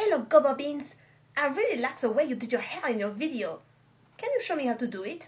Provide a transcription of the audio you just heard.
Hello, Gobo Beans! I really like the way you did your hair in your video. Can you show me how to do it?